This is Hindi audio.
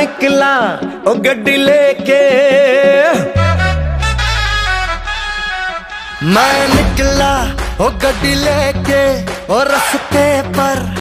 निकला ओ गड्डी लेके। मैं निकला ओ गड्डी लेके और रस्ते पर